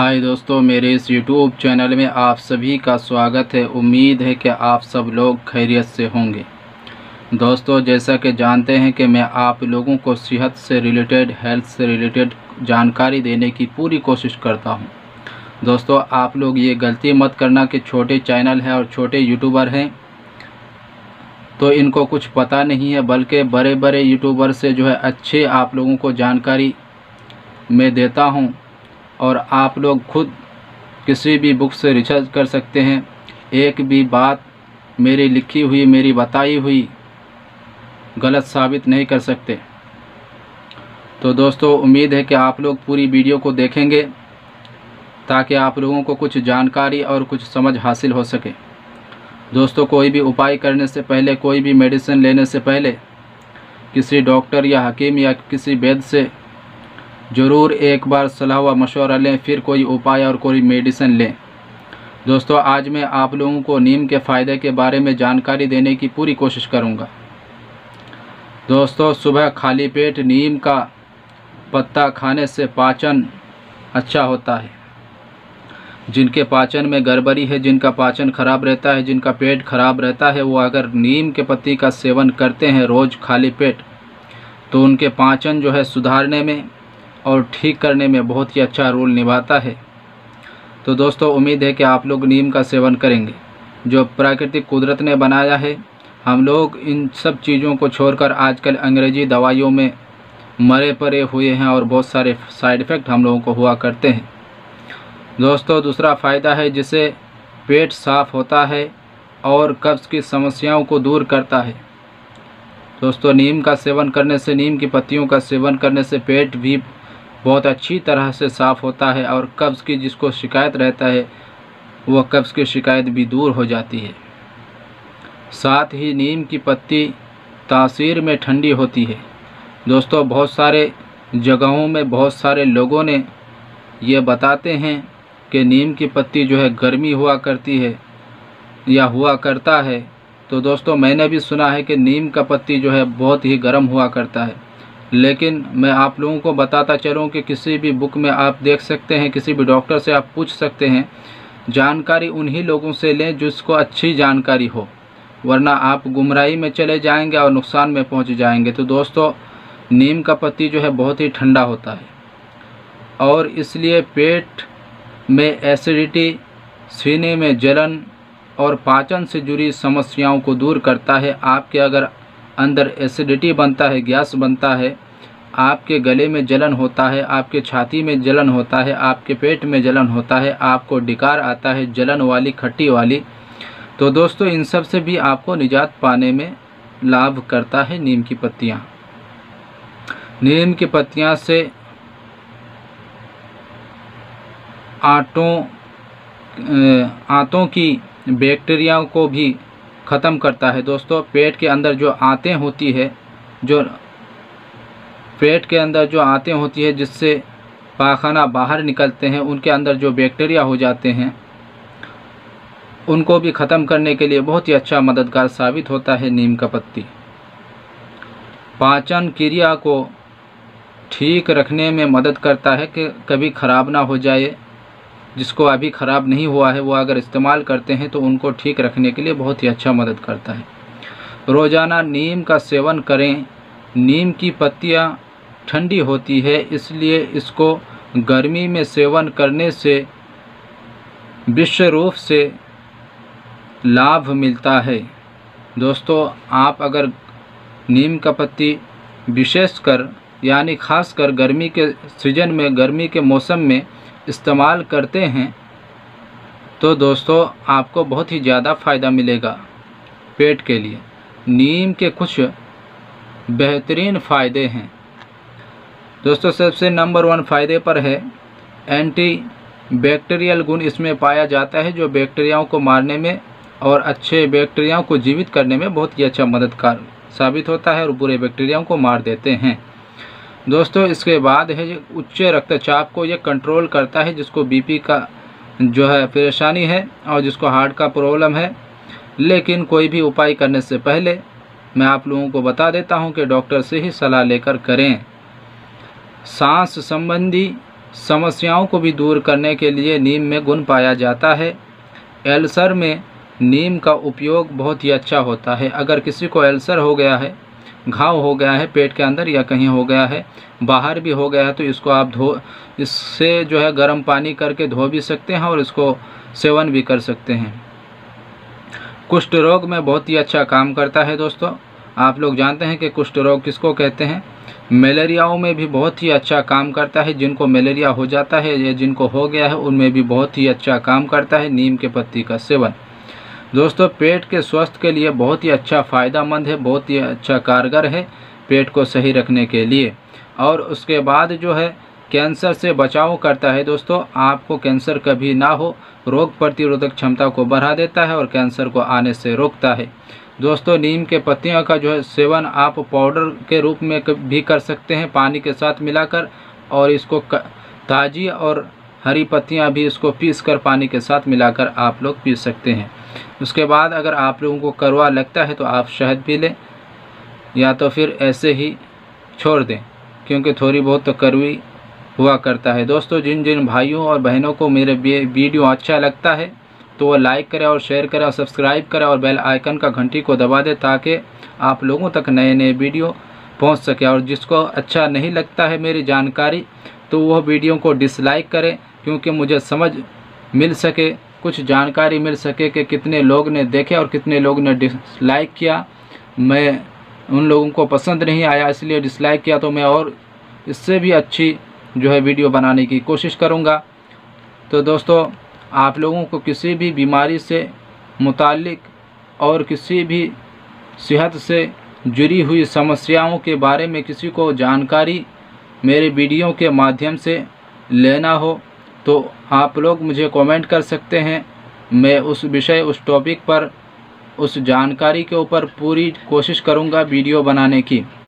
हाय दोस्तों, मेरे इस यूट्यूब चैनल में आप सभी का स्वागत है। उम्मीद है कि आप सब लोग खैरियत से होंगे। दोस्तों, जैसा कि जानते हैं कि मैं आप लोगों को सेहत से रिलेटेड हेल्थ से रिलेटेड जानकारी देने की पूरी कोशिश करता हूँ। दोस्तों, आप लोग ये गलती मत करना कि छोटे चैनल हैं और छोटे यूट्यूबर हैं। तो इनको कुछ पता नहीं है, बल्कि बड़े बड़े यूट्यूबर से जो है अच्छे आप लोगों को जानकारी मैं देता हूँ। और आप लोग खुद किसी भी बुक से रिसर्च कर सकते हैं। एक भी बात मेरी लिखी हुई, मेरी बताई हुई गलत साबित नहीं कर सकते। तो दोस्तों, उम्मीद है कि आप लोग पूरी वीडियो को देखेंगे, ताकि आप लोगों को कुछ जानकारी और कुछ समझ हासिल हो सके। दोस्तों, कोई भी उपाय करने से पहले, कोई भी मेडिसिन लेने से पहले, किसी डॉक्टर या हकीम या किसी वैद्य से ज़रूर एक बार सलाह व मशवरा लें, फिर कोई उपाय और कोई मेडिसिन लें। दोस्तों, आज मैं आप लोगों को नीम के फ़ायदे के बारे में जानकारी देने की पूरी कोशिश करूँगा। दोस्तों, सुबह खाली पेट नीम का पत्ता खाने से पाचन अच्छा होता है। जिनके पाचन में गड़बड़ी है, जिनका पाचन खराब रहता है, जिनका पेट खराब रहता है, वो अगर नीम के पत्ती का सेवन करते हैं रोज़ खाली पेट तो उनके पाचन जो है सुधारने में और ठीक करने में बहुत ही अच्छा रोल निभाता है। तो दोस्तों, उम्मीद है कि आप लोग नीम का सेवन करेंगे। जो प्राकृतिक कुदरत ने बनाया है, हम लोग इन सब चीज़ों को छोड़कर आजकल अंग्रेज़ी दवाइयों में मरे परे हुए हैं और बहुत सारे साइड इफ़ेक्ट हम लोगों को हुआ करते हैं। दोस्तों, दूसरा फ़ायदा है जिसे पेट साफ़ होता है और कब्ज़ की समस्याओं को दूर करता है। दोस्तों, नीम का सेवन करने से, नीम की पत्तियों का सेवन करने से पेट भी बहुत अच्छी तरह से साफ़ होता है और कब्ज़ की जिसको शिकायत रहता है, वह कब्ज़ की शिकायत भी दूर हो जाती है। साथ ही नीम की पत्ती तासीर में ठंडी होती है। दोस्तों, बहुत सारे जगहों में बहुत सारे लोगों ने ये बताते हैं कि नीम की पत्ती जो है गर्मी हुआ करती है या हुआ करता है। तो दोस्तों, मैंने भी सुना है कि नीम का पत्ती जो है बहुत ही गर्म हुआ करता है। लेकिन मैं आप लोगों को बताता चलूँ कि किसी भी बुक में आप देख सकते हैं, किसी भी डॉक्टर से आप पूछ सकते हैं। जानकारी उन्हीं लोगों से लें जिसको अच्छी जानकारी हो, वरना आप गुमराही में चले जाएँगे और नुकसान में पहुँच जाएँगे। तो दोस्तों, नीम का पत्ती जो है बहुत ही ठंडा होता है और इसलिए पेट में एसिडिटी, सीने में जलन और पाचन से जुड़ी समस्याओं को दूर करता है। आपके अगर अंदर एसिडिटी बनता है, गैस बनता है, आपके गले में जलन होता है, आपके छाती में जलन होता है, आपके पेट में जलन होता है, आपको डिकार आता है, जलन वाली, खट्टी वाली। तो दोस्तों, इन सबसे भी आपको निजात पाने में लाभ करता है नीम की पत्तियाँ। नीम की पत्तियाँ से आटों आंतों की बैक्टीरिया को भी ख़त्म करता है। दोस्तों, पेट के अंदर जो आंतें होती है, जो पेट के अंदर जो आंतें होती है, जिससे पाखाना बाहर निकलते हैं, उनके अंदर जो बैक्टीरिया हो जाते हैं, उनको भी ख़त्म करने के लिए बहुत ही अच्छा मददगार साबित होता है नीम का पत्ती। पाचन क्रिया को ठीक रखने में मदद करता है कि कभी ख़राब ना हो जाए। जिसको अभी ख़राब नहीं हुआ है, वो अगर इस्तेमाल करते हैं तो उनको ठीक रखने के लिए बहुत ही अच्छा मदद करता है। रोज़ाना नीम का सेवन करें। नीम की पत्तियाँ ठंडी होती है, इसलिए इसको गर्मी में सेवन करने से विश्व रूप से लाभ मिलता है। दोस्तों, आप अगर नीम का पत्ती विशेषकर, यानी खासकर गर्मी के सीज़न में, गर्मी के मौसम में इस्तेमाल करते हैं तो दोस्तों आपको बहुत ही ज़्यादा फ़ायदा मिलेगा पेट के लिए। नीम के कुछ बेहतरीन फ़ायदे हैं। दोस्तों सबसे नंबर वन फ़ायदे पर है एंटी बैक्टीरियल गुण इसमें पाया जाता है जो बैक्टीरियाओं को मारने में और अच्छे बैक्टीरियाओं को जीवित करने में बहुत ही अच्छा मददगार साबित होता है और बुरे बैक्टीरियाओं को मार देते हैं। दोस्तों, इसके बाद है उच्च रक्तचाप को ये कंट्रोल करता है, जिसको बीपी का जो है परेशानी है और जिसको हार्ट का प्रॉब्लम है। लेकिन कोई भी उपाय करने से पहले मैं आप लोगों को बता देता हूँ कि डॉक्टर से ही सलाह लेकर करें। सांस संबंधी समस्याओं को भी दूर करने के लिए नीम में गुण पाया जाता है। एल्सर में नीम का उपयोग बहुत ही अच्छा होता है। अगर किसी को एल्सर हो गया है घाव हो गया है पेट के अंदर या कहीं हो गया है, बाहर भी हो गया है तो इसको आप धो, इससे जो है गर्म पानी करके धो भी सकते हैं और इसको सेवन भी कर सकते हैं। कुष्ठ रोग में बहुत ही अच्छा काम करता है दोस्तों। आप लोग जानते हैं कि कुष्ठ रोग किसको कहते हैं? मलेरियाओं में भी बहुत ही अच्छा काम करता है। जिनको मलेरिया हो जाता है या जिनको हो गया है, उनमें भी बहुत ही अच्छा काम करता है। नीम के पत्ती का सेवन। दोस्तों, पेट के स्वास्थ्य के लिए बहुत ही अच्छा फ़ायदा है, बहुत ही अच्छा कारगर है पेट को सही रखने के लिए। और उसके बाद जो है, कैंसर से बचाव करता है दोस्तों, आपको कैंसर कभी ना हो, रोग प्रतिरोधक क्षमता को बढ़ा देता है और कैंसर को आने से रोकता है। दोस्तों, नीम के पत्तियों का जो है सेवन आप पाउडर के रूप में भी कर सकते हैं, पानी के साथ मिलाकर और इसको ताज़ी और हरी पत्तियाँ भी इसको पीस कर पानी के साथ मिलाकर आप लोग पी सकते हैं। उसके बाद अगर आप लोगों को करवा लगता है तो आप शहद पी लें, या तो फिर ऐसे ही छोड़ दें, क्योंकि थोड़ी बहुत तो कड़वी हुआ करता है। दोस्तों जिन जिन भाइयों और बहनों को मेरे वीडियो अच्छा लगता है तो वो लाइक करें और शेयर करें और सब्सक्राइब करें और बेल आइकन का घंटी को दबा दें ताकि आप लोगों तक नए नए वीडियो पहुँच सके। और जिसको अच्छा नहीं लगता है मेरी जानकारी तो वह वीडियो को डिसलाइक करें, क्योंकि मुझे समझ मिल सके, कुछ जानकारी मिल सके कि कितने लोग ने देखे और कितने लोग ने डिसलाइक किया। मैं उन लोगों को पसंद नहीं आया, इसलिए डिसलाइक किया तो मैं और इससे भी अच्छी जो है वीडियो बनाने की कोशिश करूँगा। तो दोस्तों, आप लोगों को किसी भी बीमारी से मुतालिक और किसी भी सेहत से जुड़ी हुई समस्याओं के बारे में किसी को जानकारी मेरे वीडियो के माध्यम से लेना हो तो आप लोग मुझे कमेंट कर सकते हैं। मैं उस विषय, उस टॉपिक पर, उस जानकारी के ऊपर पूरी कोशिश करूँगा वीडियो बनाने की।